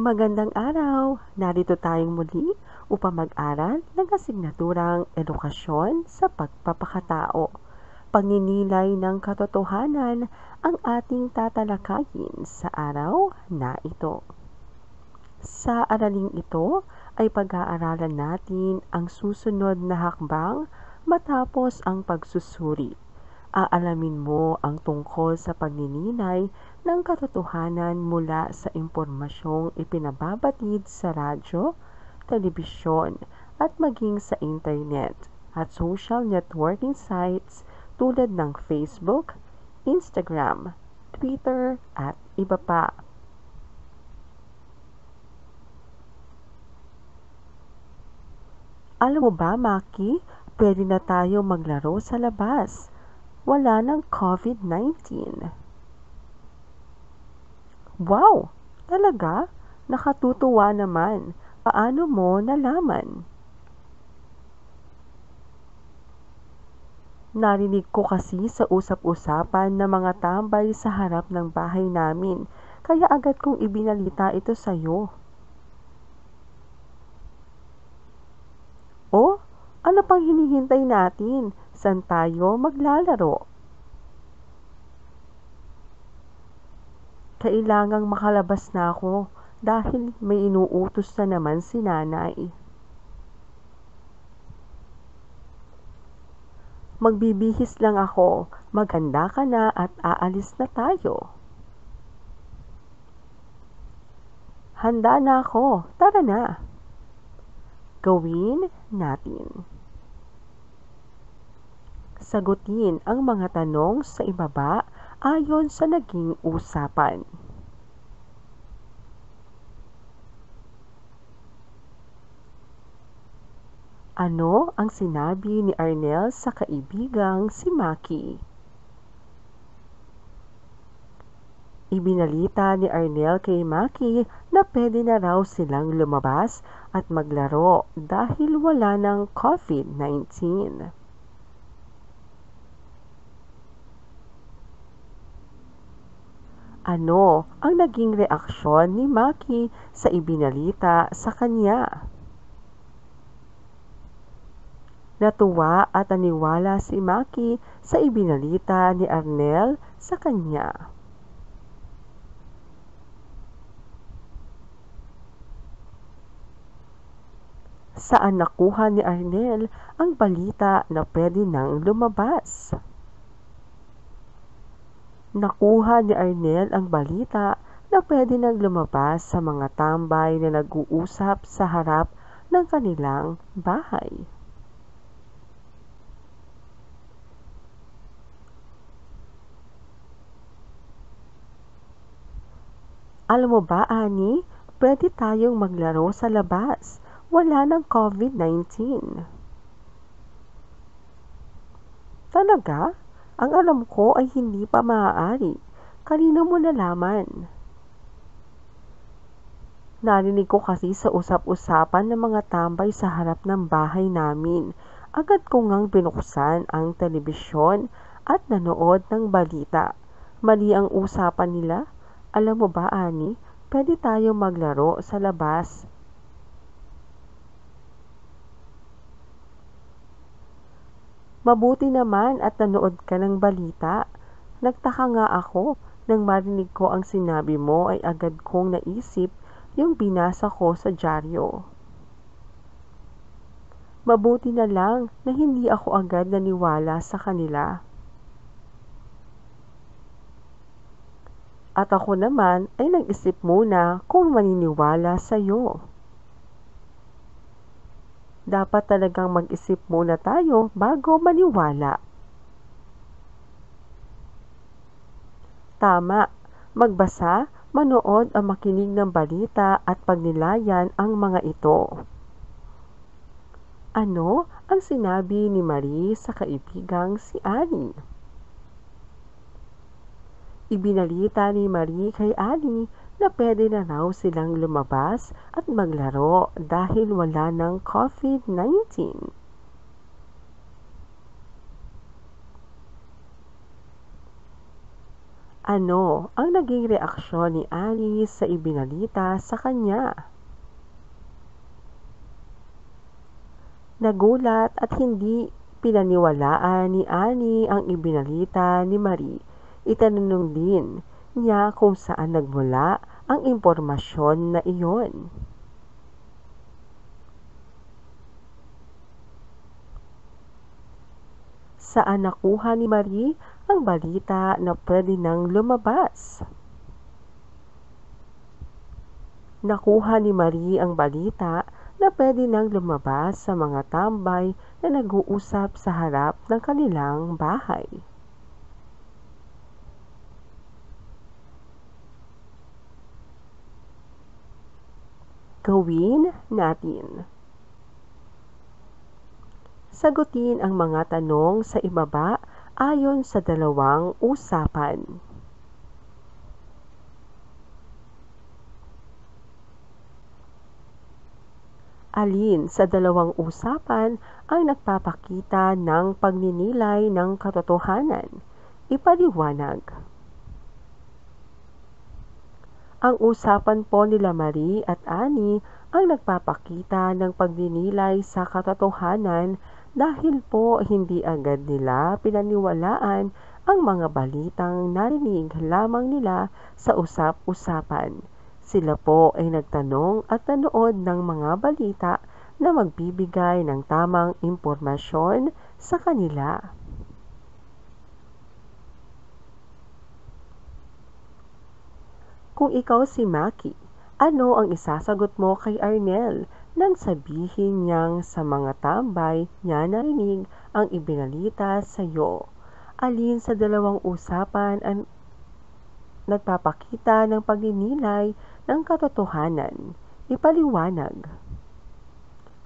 Magandang araw! Narito tayong muli upang mag-aral ng asignaturang edukasyon sa pagpapakatao. Pagninilay ng katotohanan ang ating tatalakayin sa araw na ito. Sa araling ito ay pag-aaralan natin ang susunod na hakbang matapos ang pagsusuri aalamin mo ang tungkol sa pagninilay ng katotohanan mula sa impormasyong ipinababatid sa radyo, telebisyon, at maging sa internet at social networking sites tulad ng Facebook, Instagram, Twitter, at iba pa. Alam mo ba, Maki, pwede na tayo maglaro sa labas wala ng COVID-19. Wow! Talaga? Nakatutuwa naman. Paano mo nalaman? Narinig ko kasi sa usap-usapan ng mga tambay sa harap ng bahay namin, kaya agad kong ibinalita ito sa iyo. Oh, ano pang hinihintay natin? San tayo maglalaro? Kailangang makalabas na ako dahil may inuutos na naman si nanay. Magbibihis lang ako, maganda ka na at aalis na tayo. Handa na ako, tara na. Gawin natin sagutin ang mga tanong sa ibaba ayon sa naging usapan. Ano ang sinabi ni Arnel sa kaibigang si Maki? Ibinalita ni Arnel kay Maki na pwede na raw silang lumabas at maglaro dahil wala ng COVID-19. Ano ang naging reaksyon ni Maki sa ibinalita sa kanya? Natuwa at aniwala si Maki sa ibinalita ni Arnel sa kanya. Saan nakuha ni Arnel ang balita na pwede nang lumabas? Nakuha ni Arnel ang balita na pwede nang lumabas sa mga tambay na nag-uusap sa harap ng kanilang bahay. Alam mo ba, Ani, pwede tayong maglaro sa labas. Wala ng COVID-19. Talaga? Ang alam ko ay hindi pa maaari. Kanino mo nalaman? Narinig ko kasi sa usap-usapan ng mga tambay sa harap ng bahay namin. Agad ko ngang binuksan ang telebisyon at nanood ng balita. Mali ang usapan nila. Alam mo ba, Ani, pwede tayo maglaro sa labas Mabuti naman at nanood ka ng balita. Nagtaka nga ako nang marinig ko ang sinabi mo ay agad kong naisip yung binasa ko sa dyaryo. Mabuti na lang na hindi ako agad naniwala sa kanila. At ako naman ay nag-isip muna kung maniniwala sa iyo dapat talagang mag-isip muna tayo bago maniwala. Tama, magbasa, manood o makinig ng balita at pagnilayan ang mga ito. Ano ang sinabi ni Marie sa kaibigang si Annie? Ibinalita ni Marie kay Annie na pwede na raw silang lumabas at maglaro dahil wala ng COVID-19. Ano ang naging reaksyon ni Alice sa ibinalita sa kanya? Nagulat at hindi pinaniwalaan ni Annie ang ibinalita ni Marie. Itanong din niya kung saan nagmula ang impormasyon na iyon. Saan nakuha ni Marie ang balita na pwede nang lumabas? Nakuha ni Marie ang balita na pwede nang lumabas sa mga tambay na nag-uusap sa harap ng kanilang bahay. Gawin natin. Sagutin ang mga tanong sa ibaba ayon sa dalawang usapan. Alin sa dalawang usapan ang nagpapakita ng pagninilay ng katotohanan? Ipaliwanag. Ang usapan po nila Marie at Annie ang nagpapakita ng pagninilay sa katotohanan dahil po hindi agad nila pinaniwalaan ang mga balitang narinig lamang nila sa usap-usapan. Sila po ay nagtanong at nanood ng mga balita na magbibigay ng tamang impormasyon sa kanila. Kung ikaw si Maki, ano ang isasagot mo kay Arnel nang sabihin niyang sa mga tambay niya narinig ang ibinalita sa iyo. Alin sa dalawang usapan ang nagpapakita ng pagninilay ng katotohanan? Ipaliwanag.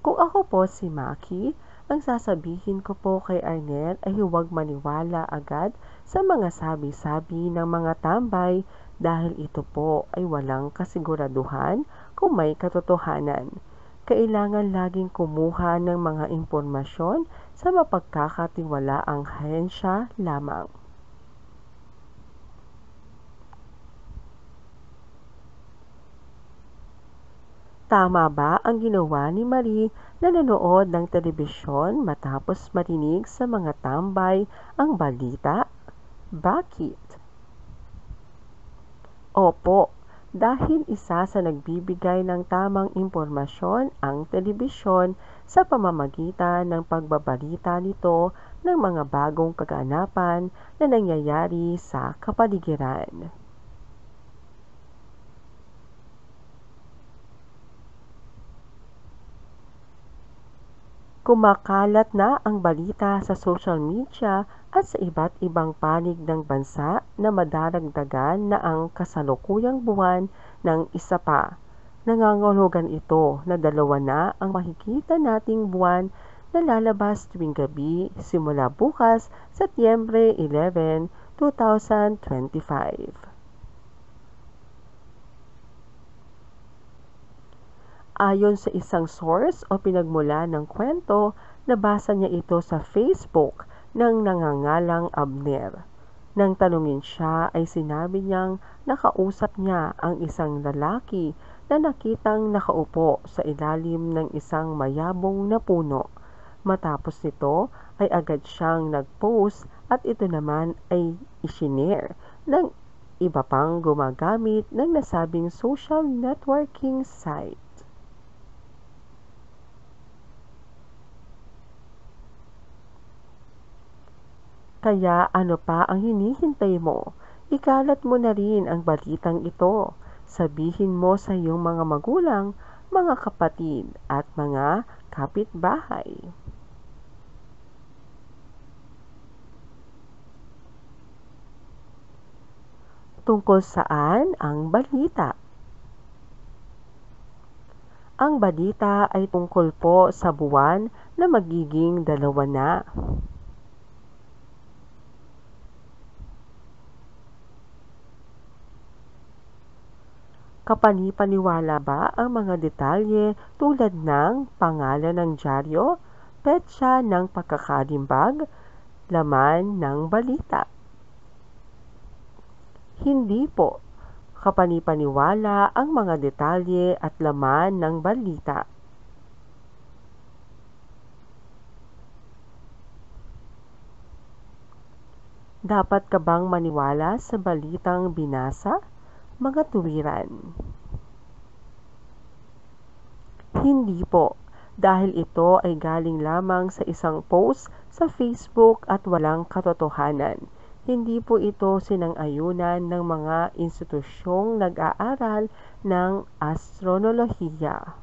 Kung ako po si Maki, ang sasabihin ko po kay Arnel ay huwag maniwala agad sa mga sabi-sabi ng mga tambay dahil ito po ay walang kasiguraduhan kung may katotohanan kailangan laging kumuha ng mga impormasyon sa mapagkakatiwalaang hensya lamang. Tama ba ang ginawa ni Marie na nanood ng telebisyon matapos marinig sa mga tambay ang balita? Bakit? Opo, dahil isa sa nagbibigay ng tamang impormasyon ang telebisyon sa pamamagitan ng pagbabalita nito ng mga bagong kaganapan na nangyayari sa kapaligiran. Kumakalat na ang balita sa social media at sa iba't ibang panig ng bansa na madaragdagan na ang kasalukuyang buwan ng isa pa. Nangangahulugan ito na dalawa na ang makikita nating buwan na lalabas tuwing gabi simula bukas, Setyembre 11, 2025. Ayon sa isang source o pinagmula ng kwento, nabasa niya ito sa Facebook ng nangangalang Abner. Nang tanungin siya ay sinabi niyang nakausap niya ang isang lalaki na nakitang nakaupo sa ilalim ng isang mayabong na puno. Matapos nito ay agad siyang nag-post at ito naman ay isinare ng iba pang gumagamit ng nasabing social networking site. Kaya ano pa ang hinihintay mo? Ikalat mo na rin ang balitang ito. Sabihin mo sa iyong mga magulang, mga kapatid at mga kapitbahay. Tungkol saan ang balita? Ang balita ay tungkol po sa buwan na magiging dalawa na. Kapanipaniwala ba ang mga detalye tulad ng pangalan ng dyaryo, petsa ng pagkakalimbag, laman ng balita? Hindi po kapanipaniwala ang mga detalye at laman ng balita. Dapat ka bang maniwala sa balitang binasa? Mga tuwiran. Hindi po, dahil ito ay galing lamang sa isang post sa Facebook at walang katotohanan. Hindi po ito sinang-ayunan ng mga institusyong nag-aaral ng astronolohiya.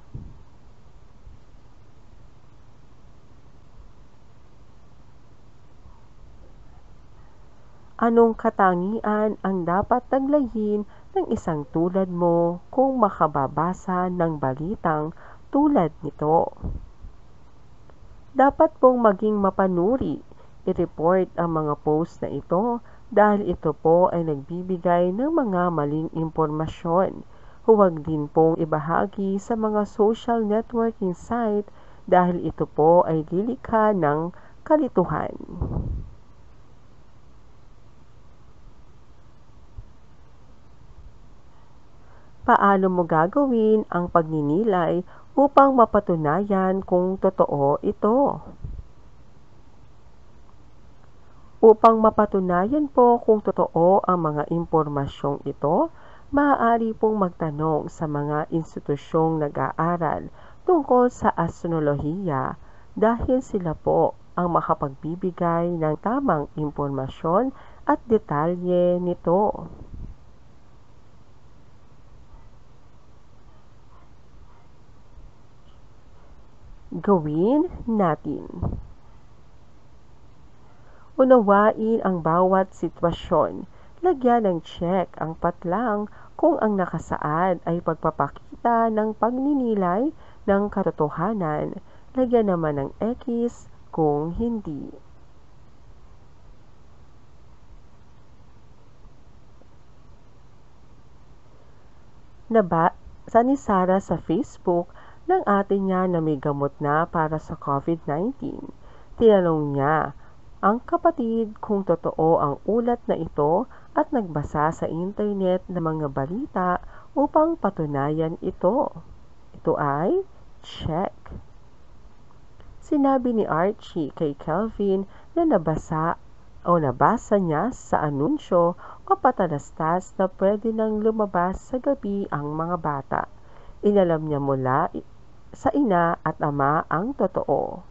Anong katangian ang dapat taglayin ng isang tulad mo kung makababasa ng balitang tulad nito? Dapat pong maging mapanuri, i-report ang mga post na ito dahil ito po ay nagbibigay ng mga maling impormasyon. Huwag din pong ibahagi sa mga social networking site dahil ito po ay lilikha ng kalituhan. Paano mo gagawin ang pagninilay upang mapatunayan kung totoo ito. Upang mapatunayan po kung totoo ang mga impormasyong ito, maaari pong magtanong sa mga institusyong nag-aaral tungkol sa astronomiya dahil sila po ang makapagbibigay ng tamang impormasyon at detalye nito. Gawin natin. Unawain ang bawat sitwasyon. Lagyan ng check ang patlang kung ang nakasaad ay pagpapakita ng pagninilay ng katotohanan. Lagyan naman ng X kung hindi. Naba, sa ni Sarah sa Facebook ng ate niya na may gamot na para sa COVID-19. Tinanong niya ang kapatid kung totoo ang ulat na ito at nagbasa sa internet ng mga balita upang patunayan ito. Ito ay check. Sinabi ni Archie kay Kelvin na nabasa o nabasa niya sa anunsyo o patalastas na pwede nang lumabas sa gabi ang mga bata. Inalam niya mula sa ina at ama ang totoo.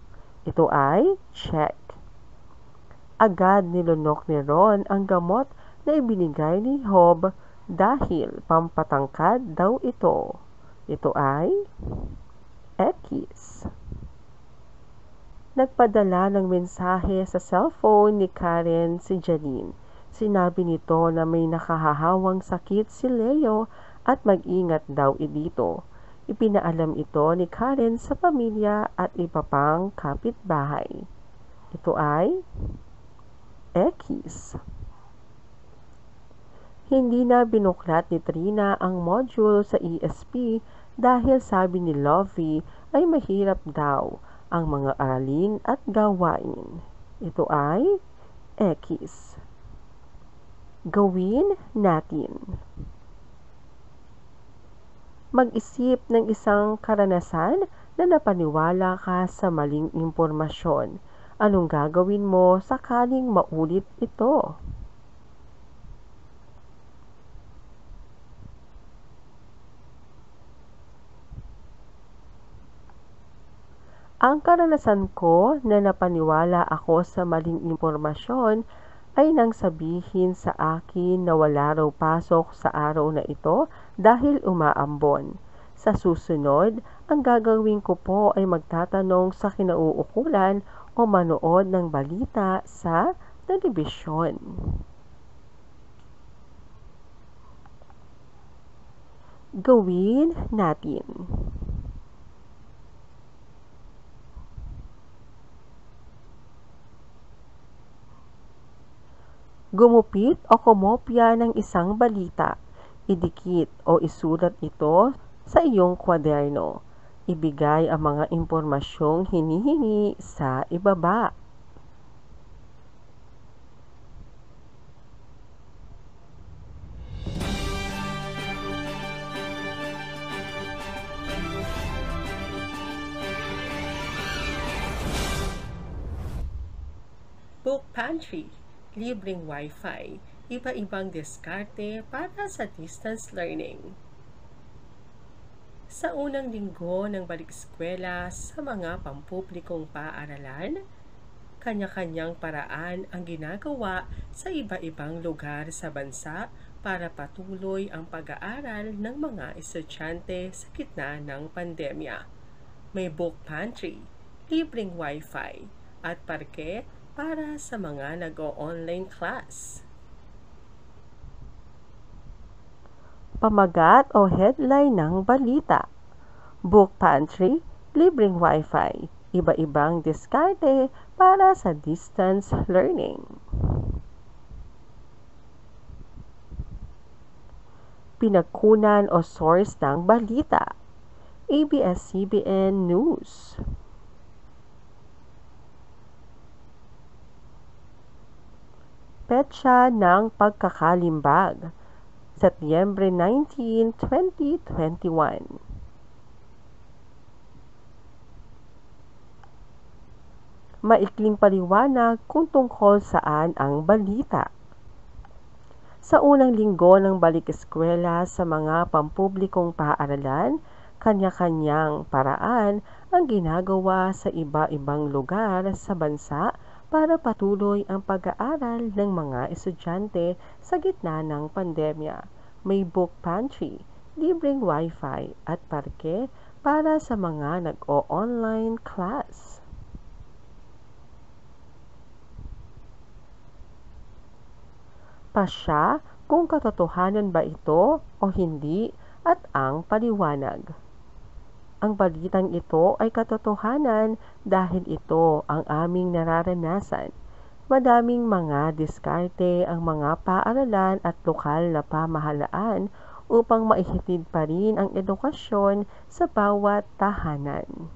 Ito ay check. Agad nilunok ni Ron ang gamot na ibinigay ni Hob dahil pampatangkad daw ito. Ito ay X. Nagpadala ng mensahe sa cellphone ni Karen si Janine. Sinabi nito na may nakahahawang sakit si Leo at mag-ingat daw dito. Ipinaalam ito ni Karen sa pamilya at iba pang kapitbahay. Ito ay X. Hindi na binuklat ni Trina ang module sa ESP dahil sabi ni Lovey ay mahirap daw ang mga aralin at gawain. Ito ay X. Gawin natin mag-isip ng isang karanasan na napaniwala ka sa maling impormasyon. Anong gagawin mo sakaling maulit ito? Ang karanasan ko na napaniwala ako sa maling impormasyon ay nang sabihin sa akin na wala raw pasok sa araw na ito dahil umaambon. Sa susunod, ang gagawin ko po ay magtatanong sa kinauukulan o manood ng balita sa telebisyon. Gawin natin. Gumupit o kumopya ng isang balita idikit o isulat ito sa iyong kwaderno. Ibigay ang mga impormasyong hinihingi sa ibaba. Book Pantry, libreng Wi-Fi, iba-ibang diskarte para sa distance learning. Sa unang linggo ng balik eskwela sa mga pampublikong paaralan, kanya-kanyang paraan ang ginagawa sa iba-ibang lugar sa bansa para patuloy ang pag-aaral ng mga estudyante sa gitna ng pandemya. May book pantry, libreng wifi, at parke para sa mga nag-o-online class. Pamagat o headline ng balita. Book pantry, libreng wifi, iba-ibang diskarte para sa distance learning. Pinagkunan o source ng balita. ABS-CBN News. Petsa ng pagkakalimbag. Setyembre 19, 2021. Maikling paliwanag kung tungkol saan ang balita. Sa unang linggo ng balik eskwela sa mga pampublikong paaralan, kanya-kanyang paraan ang ginagawa sa iba-ibang lugar sa bansa para patuloy ang pag-aaral ng mga estudyante sa gitna ng pandemya. May book pantry, libreng wifi at parke para sa mga nag-o-online class. Pasya kung katotohanan ba ito o hindi at ang paliwanag. Ang balitang ito ay katotohanan dahil ito ang aming nararanasan. Madaming mga diskarte ang mga paaralan at lokal na pamahalaan upang maihitid pa rin ang edukasyon sa bawat tahanan.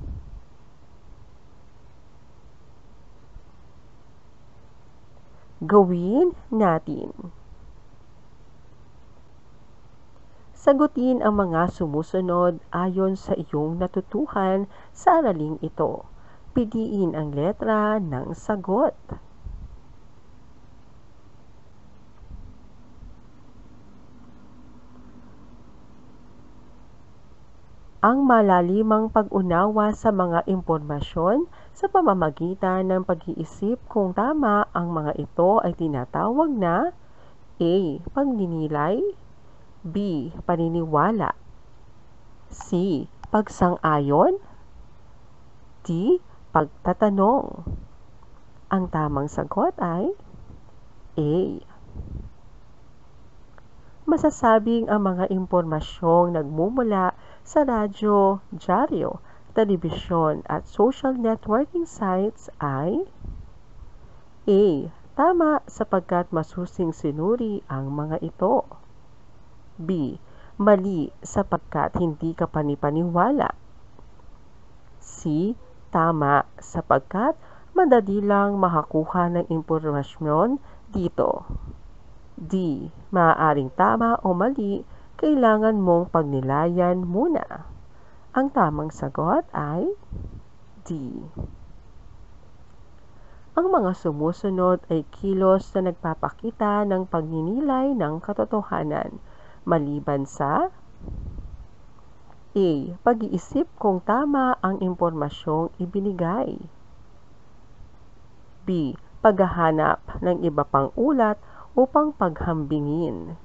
Gawin natin. Sagutin ang mga sumusunod ayon sa iyong natutuhan sa araling ito. Piliin ang letra ng sagot. ang malalimang pag-unawa sa mga impormasyon sa pamamagitan ng pag-iisip kung tama ang mga ito ay tinatawag na A. Pagninilay B. Paniniwala C. Pagsang-ayon D. Pagtatanong Ang tamang sagot ay A. Masasabing ang mga impormasyong nagmumula sa radyo, dyaryo, telebisyon at social networking sites ay A. Tama sapagkat masusing sinuri ang mga ito. B. Mali sapagkat hindi ka panipaniwala. C. Tama sapagkat madali lang makakuha ng impormasyon dito. D. Maaaring tama o mali kailangan mong pagnilayan muna. Ang tamang sagot ay D. Ang mga sumusunod ay kilos na nagpapakita ng pagninilay ng katotohanan maliban sa A. Pag-iisip kung tama ang impormasyong ibinigay. B. Paghahanap ng iba pang ulat upang paghambingin.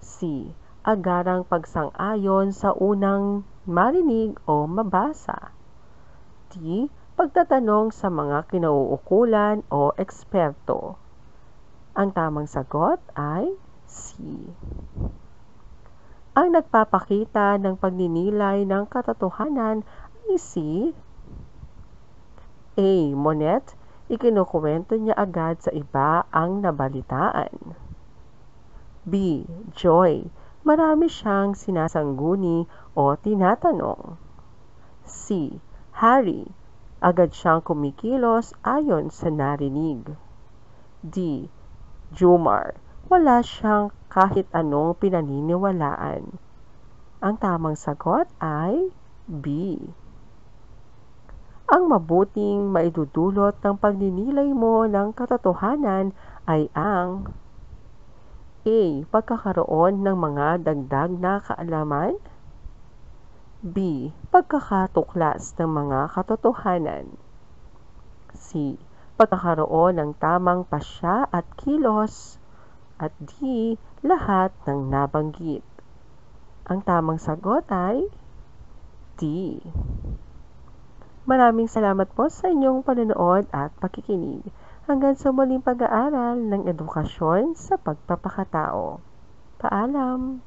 C agarang pagsang-ayon sa unang marinig o mabasa. D. Pagtatanong sa mga kinauukulan o eksperto. Ang tamang sagot ay C. Ang nagpapakita ng pagninilay ng katotohanan ay si A. Monet, ikinukwento niya agad sa iba ang nabalitaan. B. Joy, marami siyang sinasangguni o tinatanong. C. Harry, agad siyang kumikilos ayon sa narinig. D. Jumar, wala siyang kahit anong pinaniniwalaan. Ang tamang sagot ay B. Ang mabuting maidudulot ng pagninilay mo ng katotohanan ay ang A. Pagkakaroon ng mga dagdag na kaalaman B. Pagkakatuklas ng mga katotohanan C. Pagkakaroon ng tamang pasya at kilos at D. Lahat ng nabanggit. Ang tamang sagot ay D. Maraming salamat po sa inyong panonood at pakikinig. Hanggang sa muling pag-aaral ng edukasyon sa pagpapakatao. Paalam!